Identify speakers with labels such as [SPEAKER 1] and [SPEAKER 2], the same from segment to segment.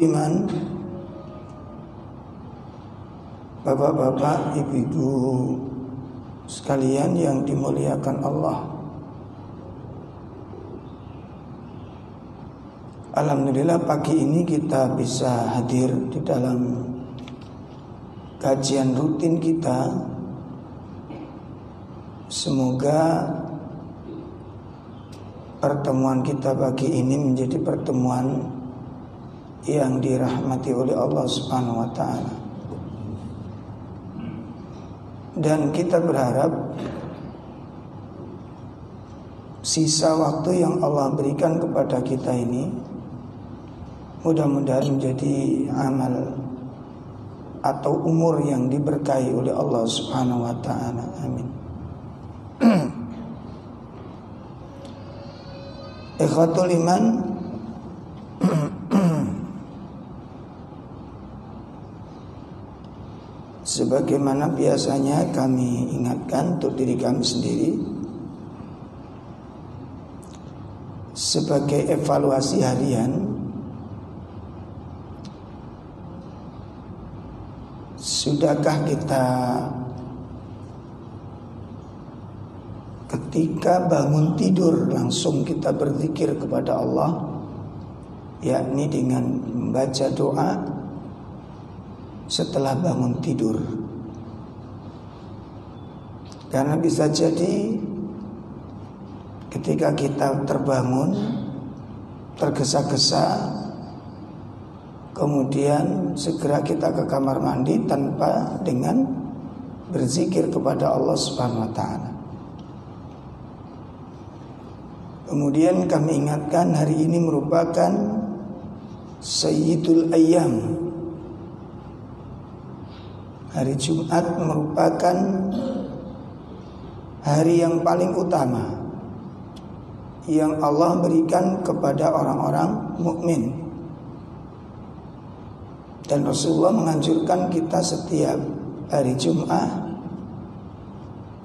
[SPEAKER 1] Iman Bapak-bapak, ibu-ibu sekalian yang dimuliakan Allah. Alhamdulillah pagi ini kita bisa hadir di dalam kajian rutin kita. Semoga pertemuan kita pagi ini menjadi pertemuan yang dirahmati oleh Allah Subhanahu wa taala. Dan kita berharap sisa waktu yang Allah berikan kepada kita ini mudah-mudahan menjadi amal atau umur yang diberkahi oleh Allah Subhanahu wa taala. Amin. Ikhwatul iman Sebagaimana biasanya kami ingatkan untuk diri kami sendiri Sebagai evaluasi harian Sudahkah kita Ketika bangun tidur langsung kita berzikir kepada Allah yakni dengan membaca doa setelah bangun tidur. Karena bisa jadi ketika kita terbangun tergesa-gesa kemudian segera kita ke kamar mandi tanpa dengan berzikir kepada Allah Subhanahu wa taala. Kemudian kami ingatkan hari ini merupakan Sayyidul Ayyam Hari Jumat merupakan hari yang paling utama yang Allah berikan kepada orang-orang mukmin. Dan Rasulullah menganjurkan kita setiap hari Jumat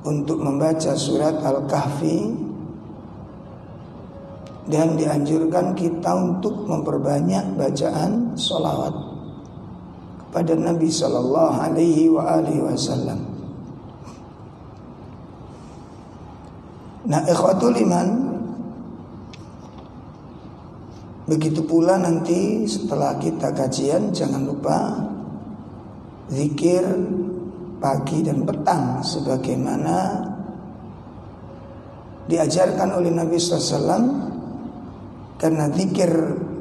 [SPEAKER 1] untuk membaca surat Al-Kahfi dan dianjurkan kita untuk memperbanyak bacaan solawat kepada Nabi Shallallahu Alaihi Wasallam. Nah, ikhwatul iman Begitu pula nanti setelah kita kajian jangan lupa zikir pagi dan petang sebagaimana diajarkan oleh Nabi SAW karena zikir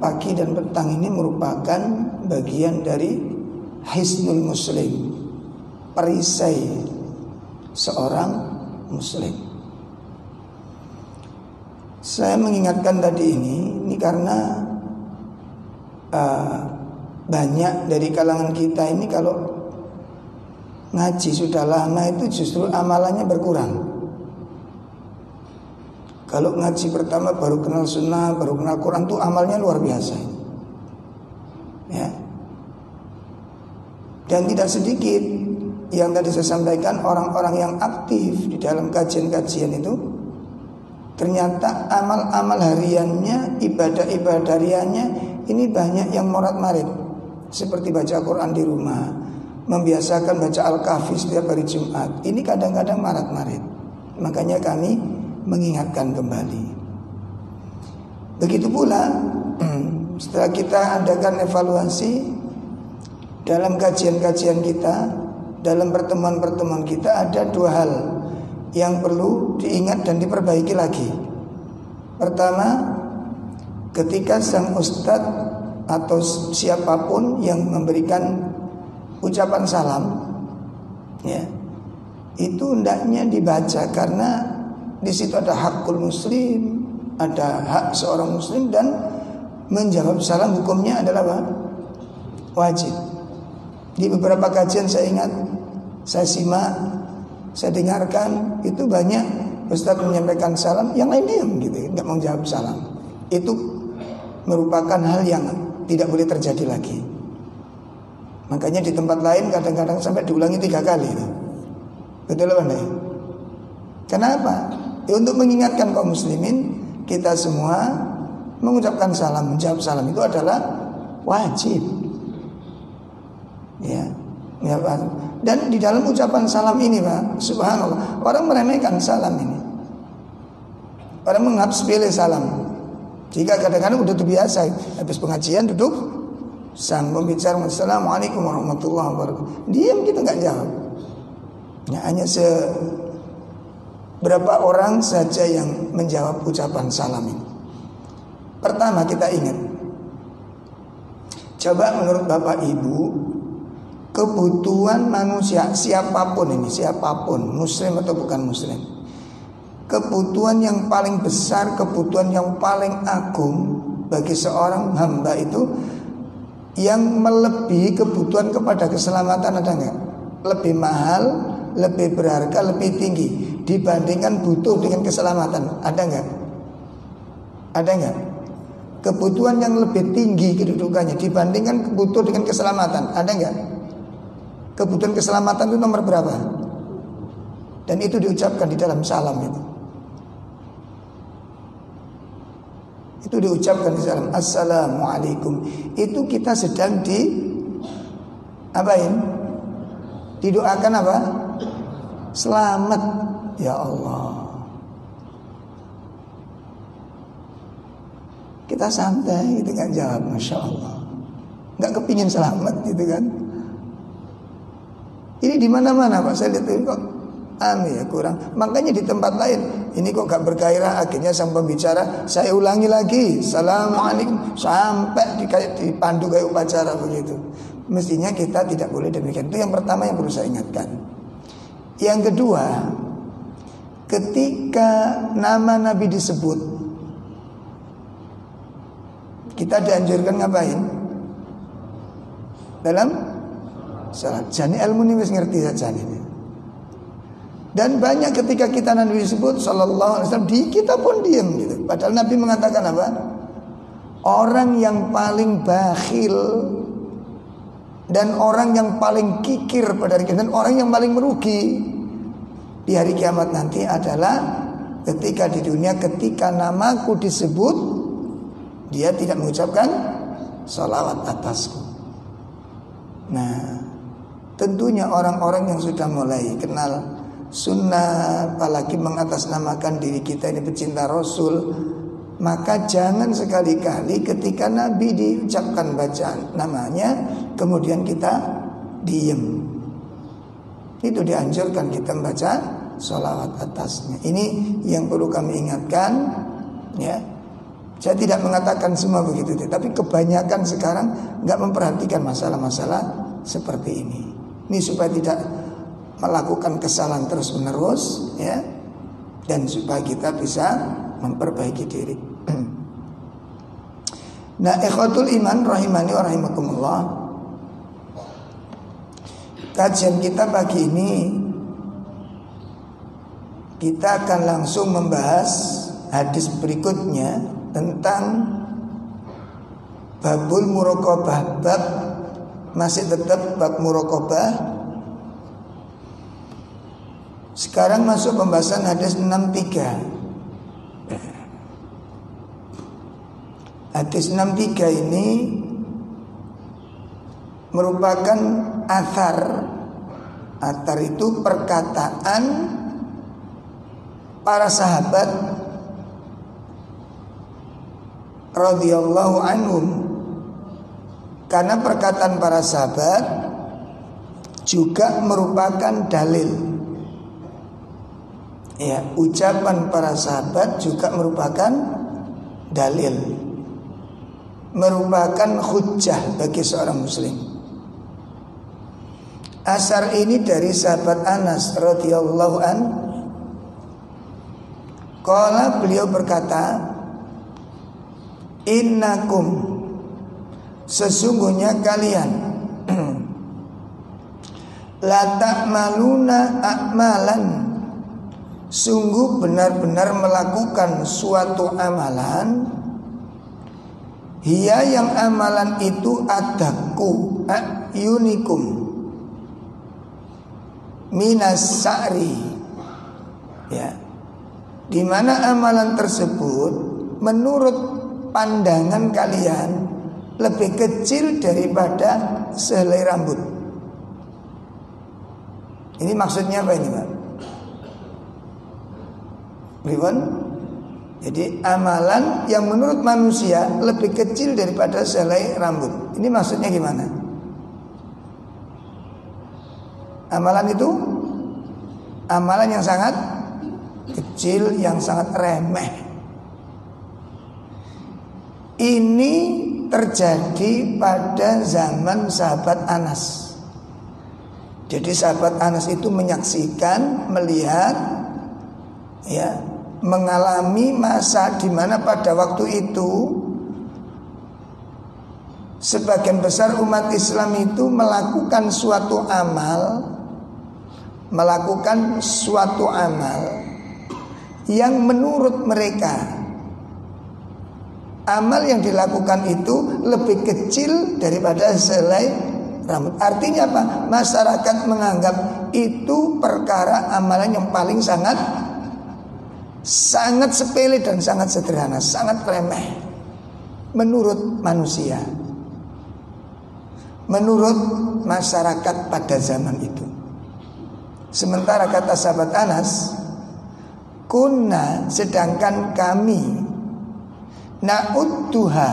[SPEAKER 1] pagi dan petang ini merupakan bagian dari hisnul muslim. Perisai seorang muslim. Saya mengingatkan tadi ini Ini karena uh, Banyak dari kalangan kita ini Kalau ngaji sudah lama itu justru amalannya berkurang. Kalau ngaji pertama baru kenal sunnah, baru kenal Quran tuh amalnya luar biasa. Dan tidak sedikit yang tadi saya sampaikan orang-orang yang aktif di dalam kajian-kajian itu ternyata amal-amal hariannya, ibadah-ibadah hariannya ini banyak yang morat-marit seperti baca Quran di rumah, membiasakan baca Al-Kahfi setiap hari Jumat. Ini kadang-kadang marat-marit. Makanya kami mengingatkan kembali. Begitu pula setelah kita adakan evaluasi dalam kajian-kajian kita, dalam pertemuan-pertemuan kita ada dua hal yang perlu diingat dan diperbaiki lagi. Pertama, ketika sang ustadz atau siapa pun yang memberikan ucapan salam, ya, itu hendaknya dibaca karena di situ ada hakul muslim, ada hak seorang muslim dan menjawab salam hukumnya adalah apa? Wajib. Di beberapa kajian saya ingat, saya simak, saya dengarkan itu banyak Ustaz menyampaikan salam, yang lain diam gitu, nggak mau jawab salam. Itu merupakan hal yang tidak boleh terjadi lagi. Makanya di tempat lain kadang-kadang sampai diulangi tiga kali itu. Betul apa enggak? Kenapa? Ya, untuk mengingatkan kaum muslimin kita semua mengucapkan salam, menjawab salam itu adalah Wajib. Ya. ya Dan di dalam ucapan salam ini Pak, subhanallah, orang meremehkan salam ini. Orang menganggap sepele salam. Jika kadang-kadang udah terbiasa habis pengajian duduk sang pembicara Assalamualaikum warahmatullahi wabarakatuh. Diam kita nggak jawab. Ya, hanya se berapa orang saja yang menjawab ucapan salam ini. Pertama kita ingat Coba menurut Bapak Ibu Kebutuhan manusia siapa pun ini Siapa pun muslim atau bukan muslim Kebutuhan yang paling besar Kebutuhan yang paling agung Bagi seorang hamba itu Yang melebihi kebutuhan kepada keselamatan ada nggak? Lebih mahal, lebih berharga, lebih tinggi Dibandingkan butuh dengan keselamatan Ada nggak? Ada nggak? kebutuhan yang lebih tinggi kedudukannya dibandingkan kebutuhan dengan keselamatan. Ada nggak? Kebutuhan keselamatan itu nomor berapa? Dan itu diucapkan di dalam salam itu. Itu diucapkan di dalam Assalamualaikum. Itu kita sedang di apain? Didoakan apa? Selamat ya Allah. Kita santai gitu kan jawab Masya Allah Nggak kepingin selamat gitu kan Ini di mana mana Pak. Saya lihat kok aneh ya kurang. Makanya di tempat lain Ini kok gak bergairah. Akhirnya sang pembicara Saya ulangi lagi. Assalamualaikum. Sampai di, dipandu kayak upacara begitu. Mestinya kita tidak boleh demikian. Itu yang pertama yang perlu saya ingatkan. Yang kedua Ketika nama Nabi disebut kita dianjurkan ngapain? Dalam salat. Jani ilmu ini ngerti saja ini. Dan banyak ketika kita Nabi disebut Sallallahu Alaihi Wasallam di kita pun diam gitu. Padahal Nabi mengatakan apa? Orang yang paling bakhil dan orang yang paling kikir pada hari kiamat dan orang yang paling merugi di hari kiamat nanti adalah ketika di dunia ketika namaku disebut dia tidak mengucapkan salawat atasku. Nah, tentunya orang-orang yang sudah mulai kenal sunnah, apalagi mengatasnamakan diri kita ini pecinta Rasul, maka jangan sekali-kali ketika Nabi diucapkan bacaan namanya, kemudian kita diem. Itu dianjurkan kita membaca salawat atasnya. Ini yang perlu kami ingatkan, ya. Saya tidak mengatakan semua begitu, tapi kebanyakan sekarang nggak memperhatikan masalah-masalah seperti ini. Ini supaya tidak melakukan kesalahan terus menerus, ya, dan supaya kita bisa memperbaiki diri. nah, ikhwatul iman rahimani wa rahimakumullah. Kajian kita pagi ini kita akan langsung membahas hadis berikutnya tentang babul murokobah bab masih tetap bab murokobah sekarang masuk pembahasan hadis 63 Hadis 63 ini merupakan athar. Athar itu perkataan para sahabat radhiyallahu anhum karena perkataan para sahabat juga merupakan dalil. Ya ucapan para sahabat juga merupakan dalil. Merupakan hujah bagi seorang muslim. Asar ini dari sahabat Anas radhiyallahu an. Kala beliau berkata Innakum Sesungguhnya kalian La ta'maluna a'malan. Sungguh benar-benar melakukan suatu amalan. Hia yang amalan itu adaku A'yunikum. Minas sa'ri. Ya. Di mana amalan tersebut menurut pandangan kalian lebih kecil daripada sehelai rambut. Ini maksudnya apa ini, Pak? Ribon? Jadi amalan yang menurut manusia lebih kecil daripada sehelai rambut. Ini maksudnya gimana? Amalan itu amalan yang sangat kecil, yang sangat remeh. Ini terjadi pada zaman sahabat Anas. Jadi sahabat Anas itu menyaksikan, melihat, ya, mengalami masa di mana pada waktu itu sebagian besar umat Islam itu melakukan suatu amal, melakukan suatu amal yang menurut mereka amal yang dilakukan itu lebih kecil daripada selai rambut. Artinya apa? Masyarakat menganggap itu perkara amalan yang paling sangat sangat sepele dan sangat sederhana, sangat remeh menurut manusia. Menurut masyarakat pada zaman itu. Sementara kata sahabat Anas, kuna sedangkan kami Na'udduha.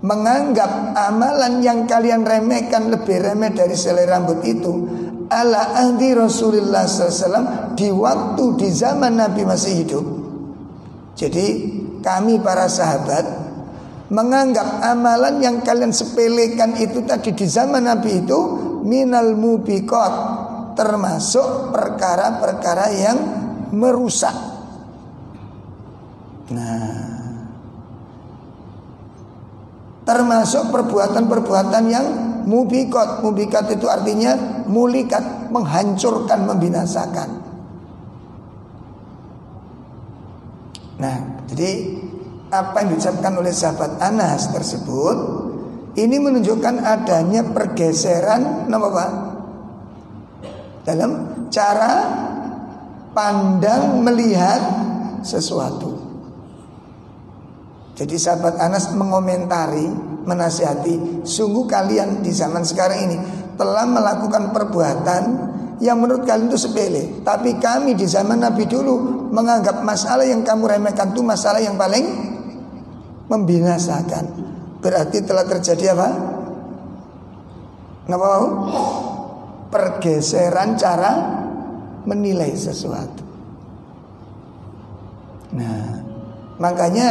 [SPEAKER 1] Menganggap amalan yang kalian remehkan lebih remeh dari selai rambut itu. Ala ahdi Rasulullah SAW Di waktu di zaman Nabi masih hidup. Jadi kami para sahabat Menganggap amalan yang kalian sepelekan itu tadi di zaman Nabi itu Minal mubikot Termasuk perkara-perkara yang merusak. Nah termasuk perbuatan-perbuatan yang mubikat. Mubikat itu artinya mulikat, menghancurkan, membinasakan. Nah, jadi apa yang diucapkan oleh sahabat Anas tersebut ini menunjukkan adanya pergeseran nama apa? Dalam cara pandang melihat sesuatu. Jadi sahabat Anas mengomentari, menasihati, sungguh kalian di zaman sekarang ini telah melakukan perbuatan yang menurut kalian itu sepele. Tapi kami di zaman Nabi dulu menganggap masalah yang kamu remehkan itu masalah yang paling membinasakan. Berarti telah terjadi apa? Nggak mau? Pergeseran cara menilai sesuatu. Nah, makanya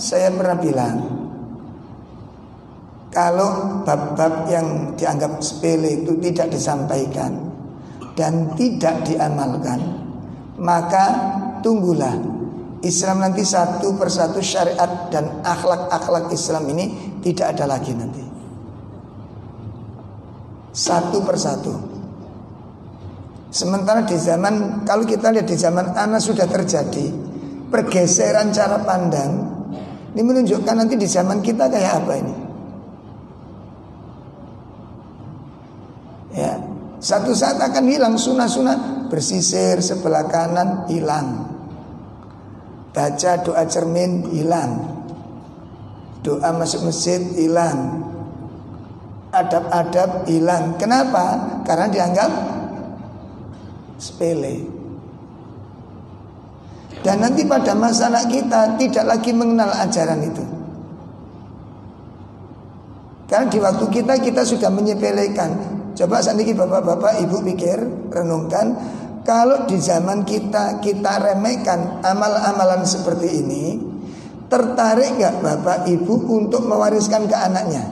[SPEAKER 1] saya pernah bilang kalau bab-bab yang dianggap sepele itu tidak disampaikan dan tidak diamalkan, maka tunggulah Islam nanti satu persatu syariat dan akhlak-akhlak Islam ini tidak ada lagi nanti. Satu persatu. Sementara di zaman kalau kita lihat di zaman Anas sudah terjadi pergeseran cara pandang ini menunjukkan nanti di zaman kita kayak apa ini. Ya, satu saat akan hilang sunnah-sunnah bersisir sebelah kanan hilang. Baca doa cermin hilang. Doa masuk masjid hilang. Adab-adab hilang. Kenapa? Karena dianggap sepele. Dan nanti pada masalah kita tidak lagi mengenal ajaran itu. Karena di waktu kita kita sudah menyepelekan. Coba saat ini bapak-bapak ibu pikir, renungkan. Kalau di zaman kita kita remehkan amal-amalan seperti ini, tertarik nggak bapak ibu untuk mewariskan ke anaknya?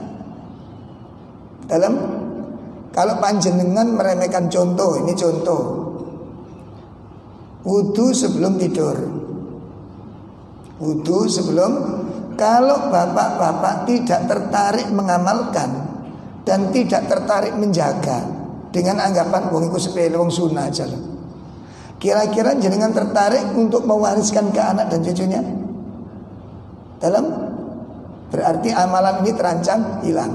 [SPEAKER 1] Dalam kalau panjenengan meremehkan contoh, ini contoh Wudhu sebelum tidur Wudhu sebelum Kalau bapak-bapak tidak tertarik mengamalkan Dan tidak tertarik menjaga Dengan anggapan wong iku sepele wong sunah aja Kira-kira jenengan tertarik untuk mewariskan ke anak dan cucunya? Dalam berarti amalan ini terancam hilang.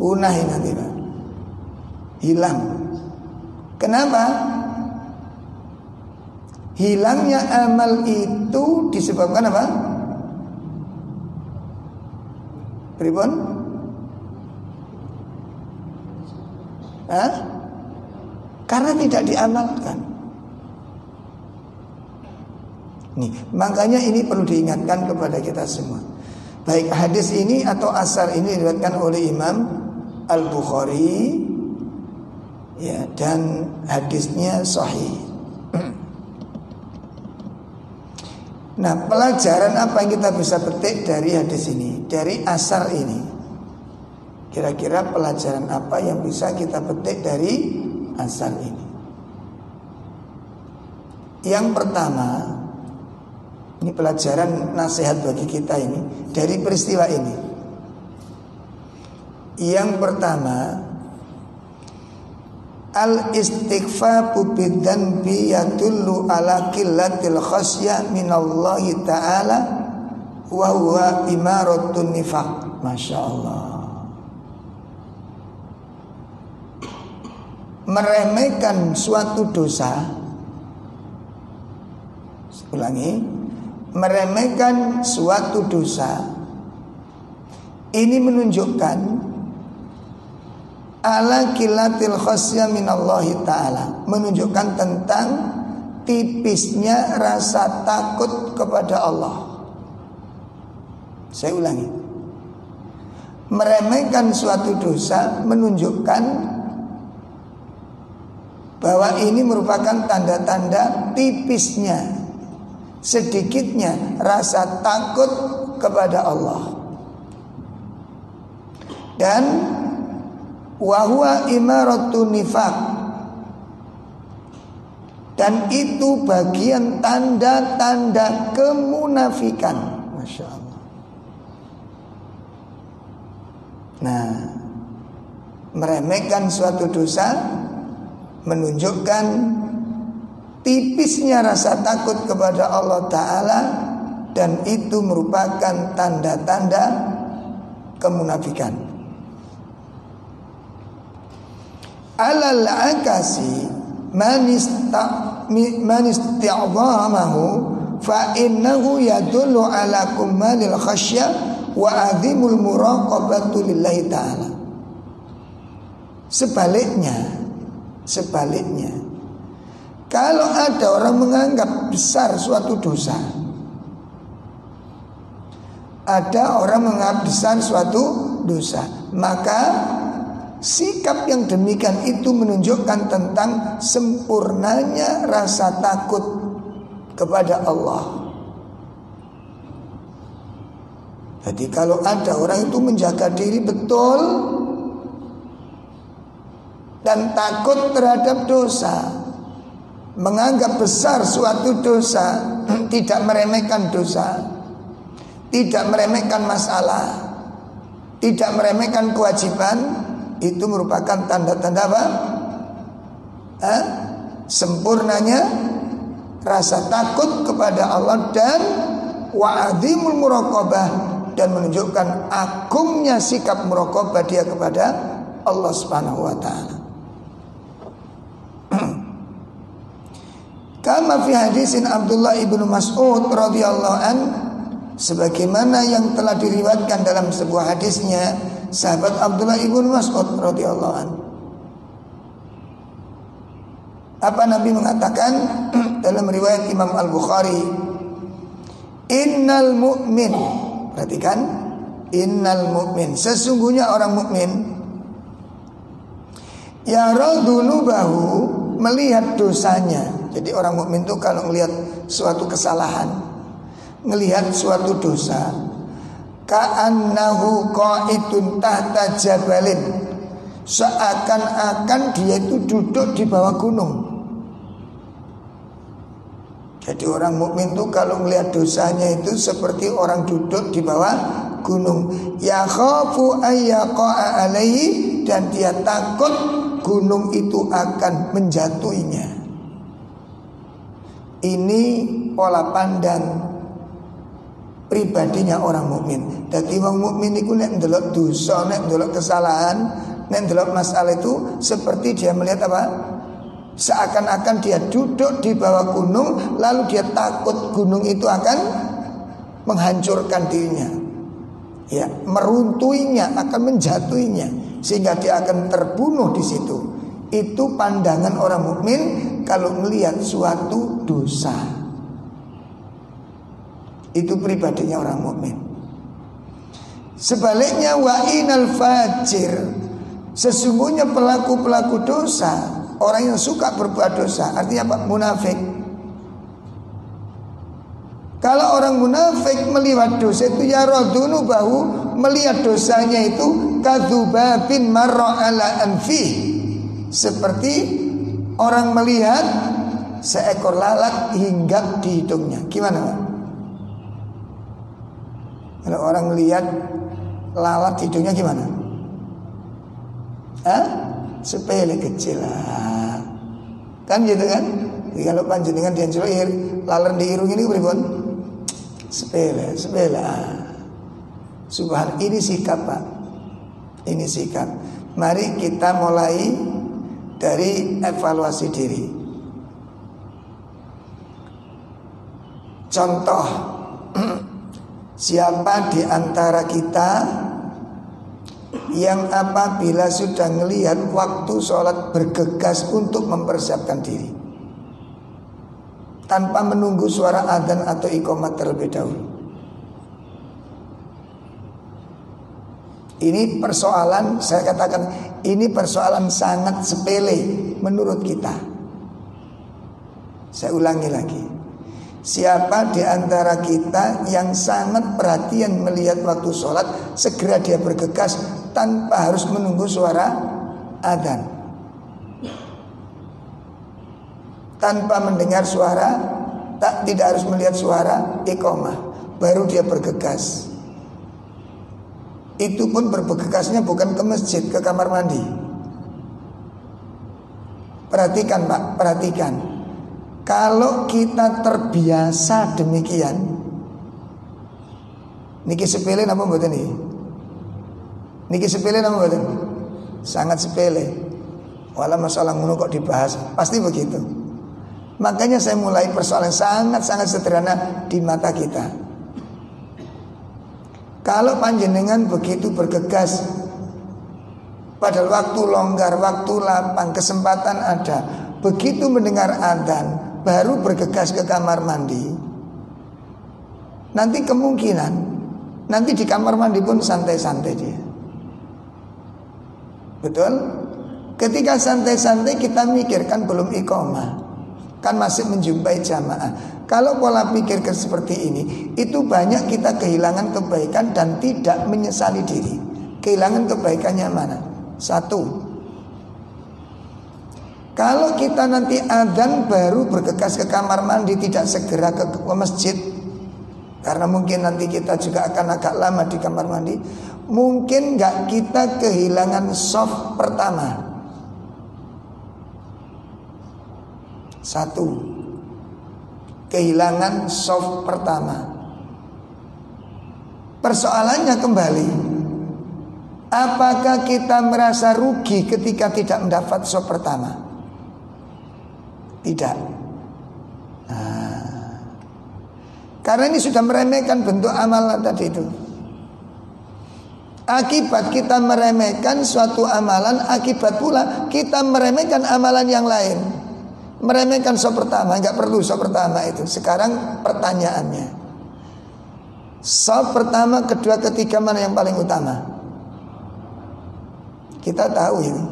[SPEAKER 1] Punah nanti pak, hilang. Kenapa? Hilangnya amal itu disebabkan apa? Pripun? Hah? Karena tidak diamalkan. Nih, makanya ini perlu diingatkan kepada kita semua. Baik hadis ini atau asar ini diriwayatkan oleh Imam Al-Bukhari ya dan hadisnya sahih. Nah, pelajaran apa yang kita bisa petik dari hadis ini, dari asar ini? Kira-kira pelajaran apa yang bisa kita petik dari asar ini? Yang pertama, ini pelajaran nasihat bagi kita ini dari peristiwa ini. Yang pertama, Al istighfaru bidzanbi yadullu ala qillatil khasyah minallahi ta'ala wa huwa imaratun nifaq. Masya Allah. Meremehkan suatu dosa Ulangi Meremehkan suatu dosa Ini menunjukkan ala kilatil khasya minallahi ta'ala. Menunjukkan tentang tipisnya rasa takut kepada Allah. Saya ulangi. Meremehkan suatu dosa menunjukkan bahwa ini merupakan tanda-tanda tipisnya sedikitnya rasa takut kepada Allah. Dan Wahwa imaratu nifak Dan itu bagian tanda-tanda kemunafikan. Masya Allah. Nah Meremehkan suatu dosa Menunjukkan Tipisnya rasa takut kepada Allah Ta'ala Dan itu merupakan tanda-tanda kemunafikan alal akasi man isti'zamahu fa innahu yadullu ala kumalil khasya wa azimul muraqabatu lillahi ta'ala. Sebaliknya sebaliknya kalau ada orang menganggap besar suatu dosa ada orang menganggap besar suatu dosa maka Sikap yang demikian itu menunjukkan tentang sempurnanya rasa takut kepada Allah. Jadi kalau ada orang itu menjaga diri betul dan takut terhadap dosa, menganggap besar suatu dosa, tidak meremehkan dosa, tidak meremehkan masalah, tidak meremehkan kewajiban, itu merupakan tanda-tanda apa? Eh? Sempurnanya rasa takut kepada Allah dan wa'adimul muraqabah dan menunjukkan agungnya sikap muraqabah dia kepada Allah Subhanahu wa taala. Kama fi hadisin Abdullah ibnu Mas'ud radhiyallahu an sebagaimana yang telah diriwatkan dalam sebuah hadisnya sahabat Abdullah ibnu Mas'ud radhiyallahu an. Apa Nabi mengatakan dalam riwayat Imam Al Bukhari, Innal mu'min. Perhatikan. Innal mu'min. Sesungguhnya orang mukmin Ya bahu Melihat dosanya. Jadi orang mukmin itu kalau melihat suatu kesalahan Melihat suatu dosa ka'annahu qa'idun tahta jabalin. Seakan-akan dia itu duduk di bawah gunung. Jadi orang mukmin itu kalau melihat dosanya itu seperti orang duduk di bawah gunung. Ya khafu ayyaqa'a alaihi dan dia takut gunung itu akan menjatuhinya. Ini pola pandang pribadinya orang mukmin. Dadi wong mukmin iku nek ndelok dosa, nek ndelok kesalahan, nek ndelok masalah itu seperti dia melihat apa? Seakan-akan dia duduk di bawah gunung lalu dia takut gunung itu akan menghancurkan dirinya. ya meruntuinya akan menjatuhinya sehingga dia akan terbunuh di situ itu pandangan orang mukmin kalau melihat suatu dosa itu pribadinya orang mukmin sebaliknya wa inal fajir sesungguhnya pelaku-pelaku dosa orang yang suka berbuat dosa artinya apa munafik kalau orang munafik melihat dosa itu ya rodunu bahu melihat dosanya itu kadzubabin marra ala anfi. Seperti orang melihat seekor lalat hinggap di hidungnya. Gimana Pak? Kalau orang melihat lalat hidungnya gimana? Hah? Sepele kecil lah. Kan gitu kan? Jadi kalau panjenengan dianjur lalat di irung ini beribun sepele, sepele. Subhan ini sikap Pak. Ini sikap. Mari kita mulai dari evaluasi diri. Contoh Siapa di antara kita Yang apabila sudah melihat waktu sholat bergegas untuk mempersiapkan diri tanpa menunggu suara adzan atau ikomat terlebih dahulu. Ini persoalan saya katakan ini persoalan sangat sepele menurut kita. Saya ulangi lagi. Siapa di antara kita yang sangat perhatian melihat waktu sholat Segera dia bergegas tanpa harus menunggu suara adzan. Tanpa mendengar suara tak tidak harus melihat suara iqamah baru dia bergegas. Itu pun bergegasnya bukan ke masjid ke kamar mandi. Perhatikan Pak perhatikan kalau kita terbiasa demikian niki sepele nama buat ini niki sepele nama buat sangat sepele. Walau masalah ngono kok dibahas. Pasti begitu. Makanya saya mulai persoalan sangat-sangat sederhana di mata kita. Kalau panjenengan begitu bergegas pada waktu longgar, waktu lapang, kesempatan ada, begitu mendengar adzan baru bergegas ke kamar mandi. Nanti kemungkinan nanti di kamar mandi pun santai-santai dia. Betul? Ketika santai-santai kita mikirkan belum iqomah kan masih menjumpai jamaah. Kalau pola pikir seperti ini, itu banyak kita kehilangan kebaikan dan tidak menyesali diri. Kehilangan kebaikannya mana? Satu. Kalau kita nanti adzan baru bergegas ke kamar mandi tidak segera ke, ke masjid. Karena mungkin nanti kita juga akan agak lama di kamar mandi, mungkin nggak kita kehilangan soft pertama. Satu. Kehilangan soft pertama. Persoalannya kembali. Apakah kita merasa rugi ketika tidak mendapat soft pertama? Tidak. Nah, Karena ini sudah meremehkan bentuk amalan tadi itu. Akibat kita meremehkan suatu amalan Akibat pula kita meremehkan amalan yang lain. Meremehkan sop pertama, nggak perlu sop pertama itu. Sekarang pertanyaannya, sop pertama, kedua, ketiga mana yang paling utama? Kita tahu ini,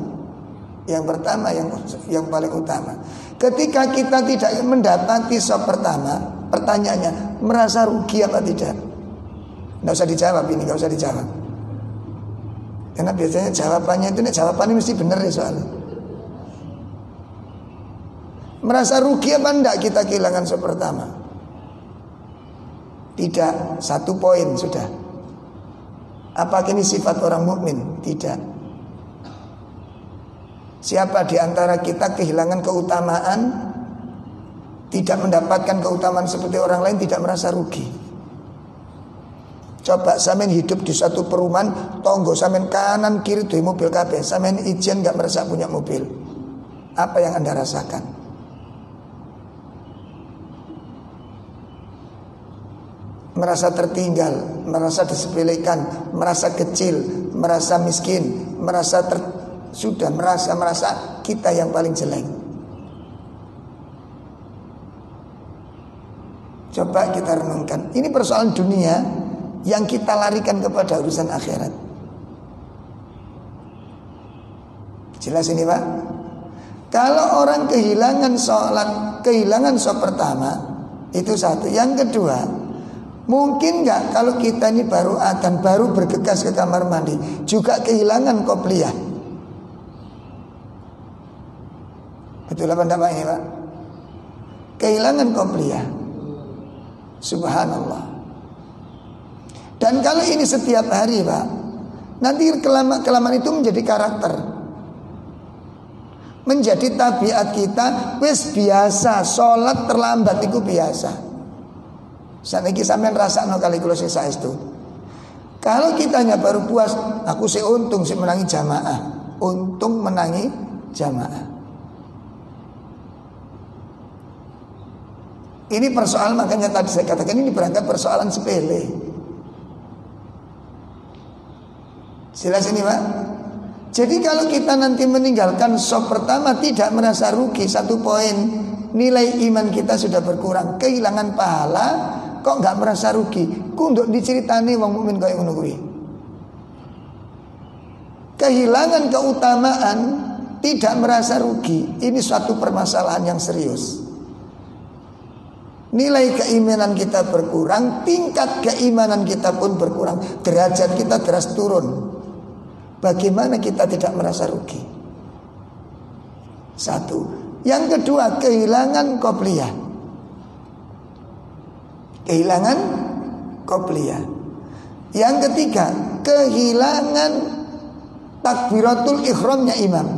[SPEAKER 1] yang pertama yang yang paling utama. Ketika kita tidak mendapati sop pertama, pertanyaannya merasa rugi apa tidak? Nggak usah dijawab ini, nggak usah dijawab. Karena biasanya jawabannya itu, jawabannya mesti benar ya soalnya. Merasa rugi apa enggak kita kehilangan sop pertama? Tidak, satu poin sudah. Apakah ini sifat orang mukmin? Tidak. Siapa di antara kita kehilangan keutamaan tidak mendapatkan keutamaan seperti orang lain tidak merasa rugi. Coba samen hidup di satu perumahan, tonggo samen kanan kiri tuh mobil kabeh, samen ijen nggak merasa punya mobil. Apa yang Anda rasakan? merasa tertinggal, merasa disepelekan, merasa kecil, merasa miskin, merasa ter, sudah merasa merasa kita yang paling jelek. Coba kita renungkan. Ini persoalan dunia yang kita larikan kepada urusan akhirat. Jelas ini Pak? Kalau orang kehilangan sholat, kehilangan sholat pertama, itu satu. Yang kedua, mungkin nggak kalau kita ini baru akan baru bergegas ke kamar mandi, juga kehilangan kopliyah. Betul apa ini Pak? Kehilangan kopliyah. Subhanallah. Dan kalau ini setiap hari Pak, nanti kelamaan, kelamaan itu menjadi karakter menjadi tabiat kita wis biasa sholat terlambat itu biasa saniki sampean rasa no kali kalau saya itu kalau kita hanya baru puas aku sih untung sih menangi jamaah untung menangi jamaah ini persoalan makanya tadi saya katakan ini berangkat persoalan sepele. Jelas ini pak? Jadi kalau kita nanti meninggalkan sop pertama tidak merasa rugi satu poin. Nilai iman kita sudah berkurang kehilangan pahala kok nggak merasa rugi? Kunduk diceritani wong mukmin ngono kuwi. Kehilangan keutamaan tidak merasa rugi. Ini suatu permasalahan yang serius nilai keimanan kita berkurang tingkat keimanan kita pun berkurang derajat kita deras turun Bagaimana kita tidak merasa rugi? Satu. Yang kedua, kehilangan kopliyah. Kehilangan kopliyah. Yang ketiga, kehilangan takbiratul ikhramnya imam.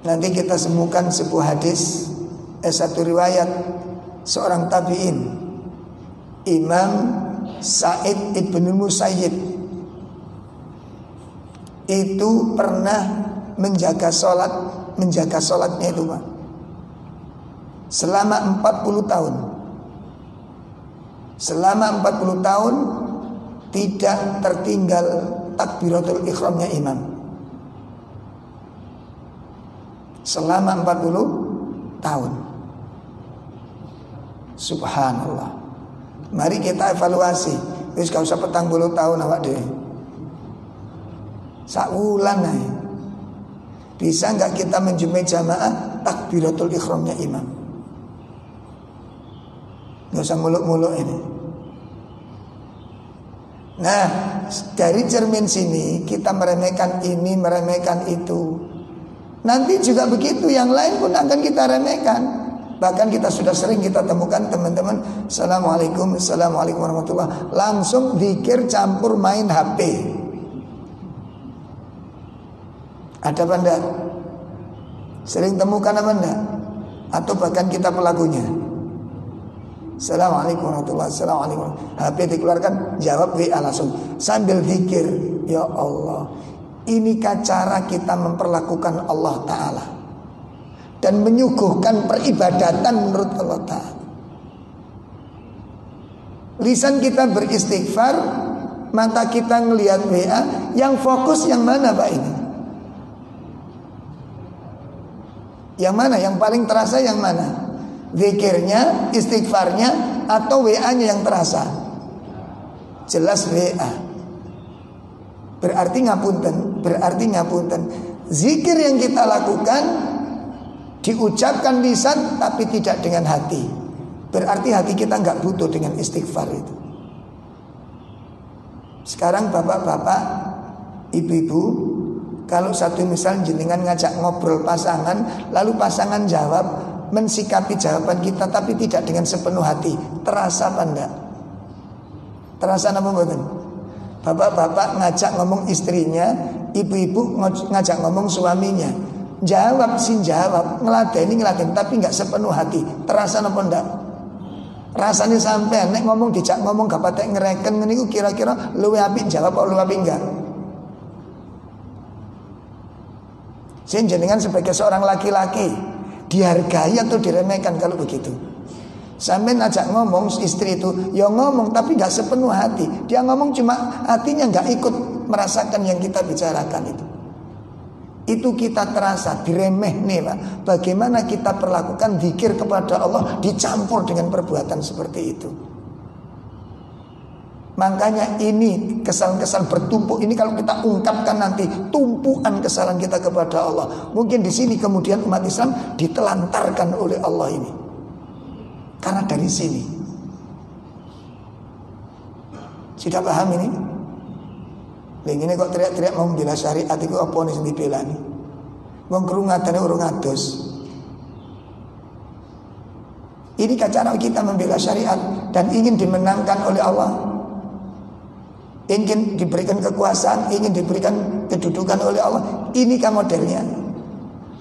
[SPEAKER 1] Nanti kita semukan sebuah hadis eh, satu riwayat. Seorang tabi'in. Imam Said ibnu Musayyib. Itu pernah menjaga sholat menjaga sholatnya itu Pak. Selama 40 tahun. Selama 40 tahun tidak tertinggal takbiratul ikhramnya imam. Selama 40 tahun subhanallah mari kita evaluasi wis kau usah petang bulu tahun awak deh Sakulan aja. Bisa nggak kita menjumpai jamaah takbiratul ikhramnya imam? Gak usah muluk-muluk ini. Nah, dari cermin sini kita meremehkan ini, meremehkan itu. Nanti juga begitu, yang lain pun akan kita remehkan. Bahkan kita sudah sering kita temukan teman-teman Assalamualaikum Assalamualaikum warahmatullah. Langsung dikir campur main HP ada apa? Sering temukan apa enggak? Atau bahkan kita pelakunya? Assalamualaikum warahmatullahi wabarakatuh HP dikeluarkan jawab WA langsung. Sambil zikir Ya Allah Inikah cara kita memperlakukan Allah Ta'ala Dan menyuguhkan peribadatan menurut Allah Ta'ala Lisan kita beristighfar Mata kita ngelihat WA Yang fokus yang mana Pak ini Yang mana? Yang paling terasa yang mana? Zikirnya, istighfarnya atau WA-nya yang terasa? Jelas WA. Berarti ngapunten, berarti ngapunten. Zikir yang kita lakukan diucapkan lisan tapi tidak dengan hati. Berarti hati kita nggak butuh dengan istighfar itu. Sekarang bapak-bapak, ibu-ibu kalau satu misal jenengan ngajak ngobrol pasangan Lalu pasangan jawab Mensikapi jawaban kita tapi tidak dengan sepenuh hati Terasa apa enggak? Terasa apa enggak? Bapak-bapak ngajak ngomong istrinya Ibu-ibu ngajak ngomong suaminya Jawab sih jawab Ngeladeni ngeladeni tapi nggak sepenuh hati Terasa apa enggak? Rasanya sampai nek ngomong dijak ngomong gak patek ngereken niku kira-kira luwe apik jawab atau luwe apik enggak? Saya jenengan sebagai seorang laki-laki dihargai atau diremehkan kalau begitu. Sampai ngajak ngomong istri itu, ya ngomong tapi nggak sepenuh hati. Dia ngomong cuma hatinya nggak ikut merasakan yang kita bicarakan itu. Itu kita terasa diremeh nih pak. Bagaimana kita perlakukan zikir kepada Allah dicampur dengan perbuatan seperti itu. Makanya ini kesalahan-kesalahan bertumpuk ini kalau kita ungkapkan nanti tumpuan kesalahan kita kepada Allah. Mungkin di sini kemudian umat Islam ditelantarkan oleh Allah ini. Karena dari sini. Sudah paham ini? Ini kok teriak-teriak mau membela syariat itu apa nih sendiri bela nih? Wong kerungatane urung adus. Ini cara kita membela syariat dan ingin dimenangkan oleh Allah. Ingin diberikan kekuasaan, ingin diberikan kedudukan oleh Allah. Ini kan modelnya.